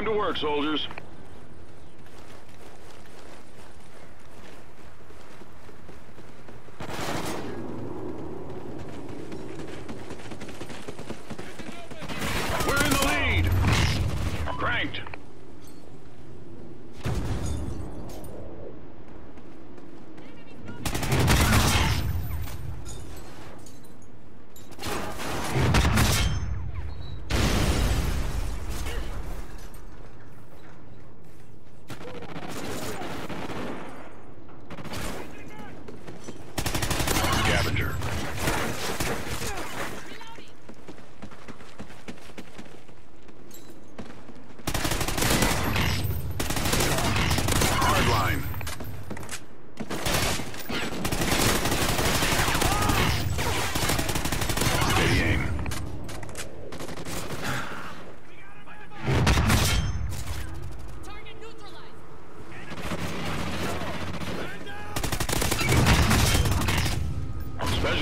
Time to work, soldiers.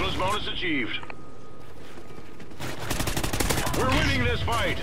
Specialist bonus achieved. We're winning this fight.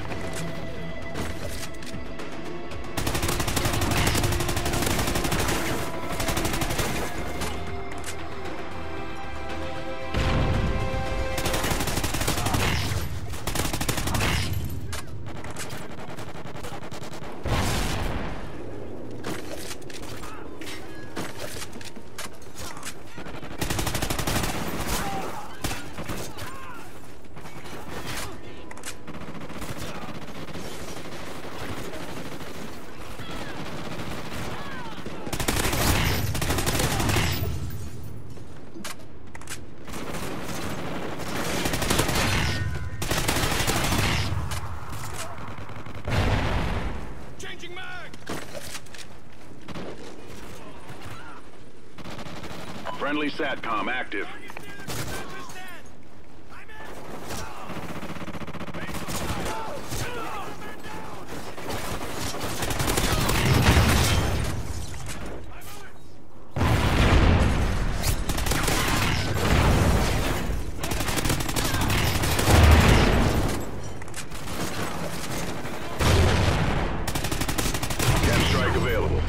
Friendly SATCOM active. Available.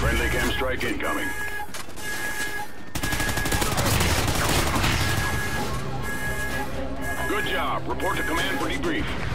Friendly KEM strike incoming. Good job. Report to command for debrief.